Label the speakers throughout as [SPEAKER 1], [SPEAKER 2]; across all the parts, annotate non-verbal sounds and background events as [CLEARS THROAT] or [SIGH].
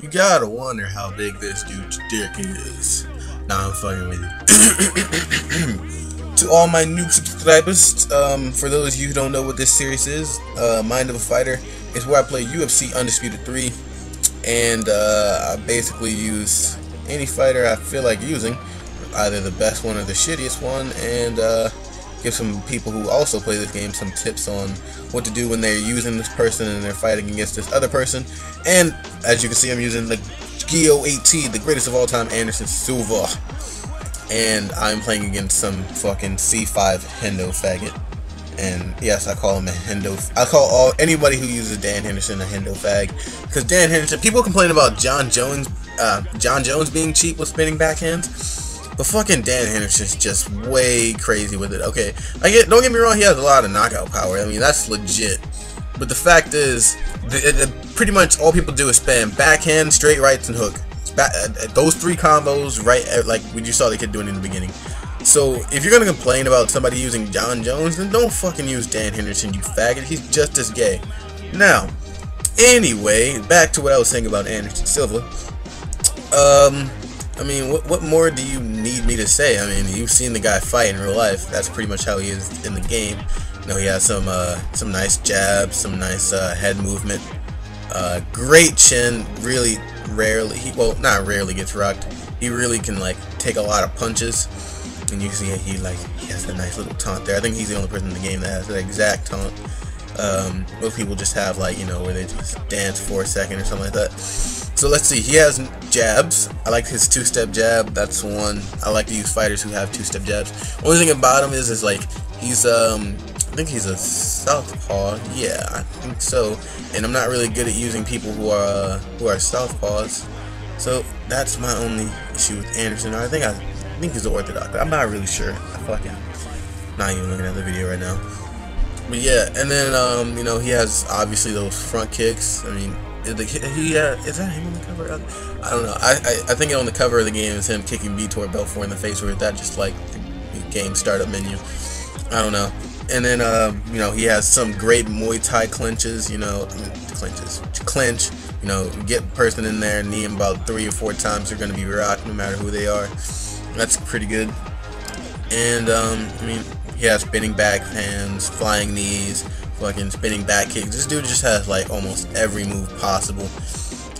[SPEAKER 1] You gotta wonder how big this dude's dick is. Nah, I'm fucking with you. [CLEARS THROAT] to all my new subscribers, um, for those of you who don't know what this series is, uh, Mind of a Fighter is where I play UFC Undisputed 3, and uh, I basically use any fighter I feel like using, either the best one or the shittiest one, and uh, give some people who also play this game some tips on what to do when they're using this person and they're fighting against this other person. And as you can see, I'm using the Gio AT, the greatest of all time, Anderson Silva. And I'm playing against some fucking C5 Hendo faggot. And yes, I call him a Hendo. I call all anybody who uses Dan Henderson a Hendo fag, because Dan Henderson. People complain about Jon Jones, uh, Jon Jones being cheap with spinning backhands. But fucking Dan Henderson's just way crazy with it. Okay, I get. Don't get me wrong. He has a lot of knockout power. I mean, that's legit. But the fact is, the, the, pretty much all people do is spam backhand, straight rights, and hook. Back, uh, uh, those three combos, right? Uh, like we just saw the kid doing in the beginning. So if you're gonna complain about somebody using Jon Jones, then don't fucking use Dan Henderson, you faggot. He's just as gay. Now, anyway, back to what I was saying about Anderson Silva. Um, I mean, what, what more do you need me to say? I mean, you've seen the guy fight in real life. That's pretty much how he is in the game. You know, he has some uh, some nice jabs, some nice uh, head movement. Uh, great chin. Really rarely, he, well, not rarely gets rocked. He really can like take a lot of punches. And you see he like he has a nice little taunt there. I think he's the only person in the game that has that exact taunt. Um, most people just have like you know where they just dance for a second or something like that. So let's see. He has jabs. I like his two-step jab. That's one. I like to use fighters who have two-step jabs. Only thing about him is, is like he's um. I think he's a southpaw. Yeah, I think so. And I'm not really good at using people who are uh, who are southpaws. So that's my only issue with Anderson. I think I, I think he's an orthodox. I'm not really sure. I fucking not even looking at the video right now. But yeah, and then um, you know he has obviously those front kicks. I mean, he uh, is that him on the cover? I don't know. I, I, I think on the cover of the game is him kicking Vitor Belfort in the face, or is that just like the game startup menu? I don't know. And then uh, you know he has some great Muay Thai clinches. You know, I mean, clinches, clinch. You know, get person in there, knee him about three or four times. They're gonna be rocked no matter who they are. That's pretty good. And um, I mean, he has spinning back hands, flying knees, fucking spinning back kicks. This dude just has like almost every move possible.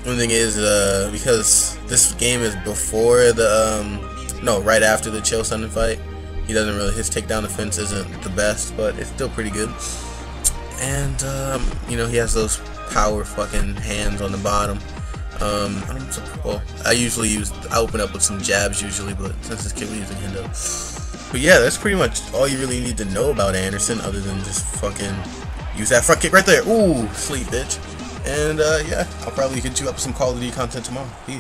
[SPEAKER 1] One thing is, uh, because this game is before the, um, no, right after the Chael Sonnen fight, he doesn't really, his takedown defense isn't the best, but it's still pretty good. And, um, you know, he has those power fucking hands on the bottom. Um, I well, I usually use, I open up with some jabs usually, but since this kid, we're using Hendo. But yeah, that's pretty much all you really need to know about Anderson, other than just fucking Use that front kick right there. Ooh, sleep, bitch. And uh, yeah, I'll probably hit you up some Call of Duty content tomorrow. Peace.